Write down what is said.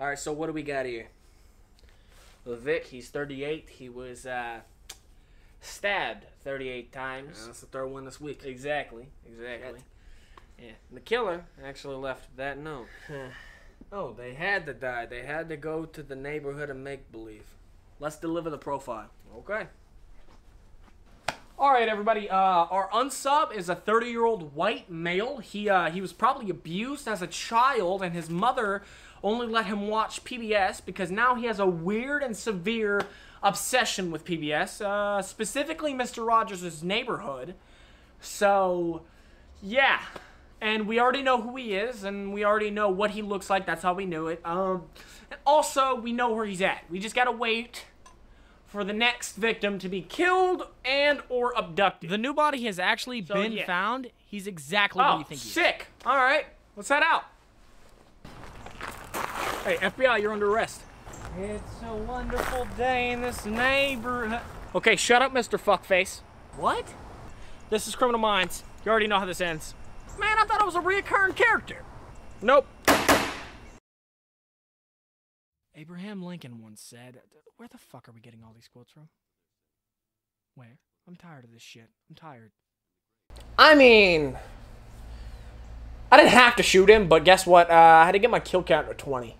All right, so what do we got here? Vic, he's 38. He was uh, stabbed 38 times. Yeah, that's the third one this week. Exactly. Exactly. Yeah. The killer actually left that note. Oh, they had to die. They had to go to the neighborhood and make believe. Let's deliver the profile. Okay. All right, everybody. Uh, our unsub is a 30-year-old white male. He uh, he was probably abused as a child, and his mother only let him watch PBS because now he has a weird and severe obsession with PBS, uh, specifically Mr. Rogers' Neighborhood. So, yeah. And we already know who he is, and we already know what he looks like. That's how we knew it. Um, also, we know where he's at. We just gotta wait for the next victim to be killed and or abducted. The new body has actually So, been yeah. found. He's exactly Oh, what you think he is. sick. All right, let's head out. Hey, FBI, you're under arrest. It's a wonderful day in this neighborhood. Okay, shut up, Mr. Fuckface. What? This is Criminal Minds. You already know how this ends. Man, I thought I was a reoccurring character. Nope. Abraham Lincoln once said, Where the fuck are we getting all these quotes from? Where? I'm tired of this shit. I'm tired. I mean, I didn't have to shoot him, but guess what? Uh, I had to get my kill count to 20.